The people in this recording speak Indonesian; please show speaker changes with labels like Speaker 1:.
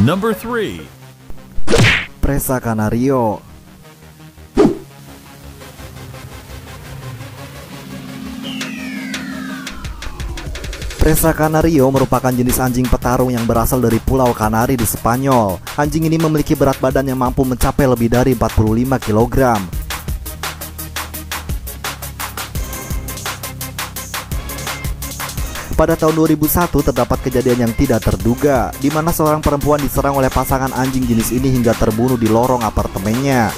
Speaker 1: Number 3.
Speaker 2: Presa Canario. Presa Canario merupakan jenis anjing petarung yang berasal dari Pulau Kanari di Spanyol. Anjing ini memiliki berat badan yang mampu mencapai lebih dari 45 kg. Pada tahun 2001 terdapat kejadian yang tidak terduga di mana seorang perempuan diserang oleh pasangan anjing jenis ini hingga terbunuh di lorong apartemennya.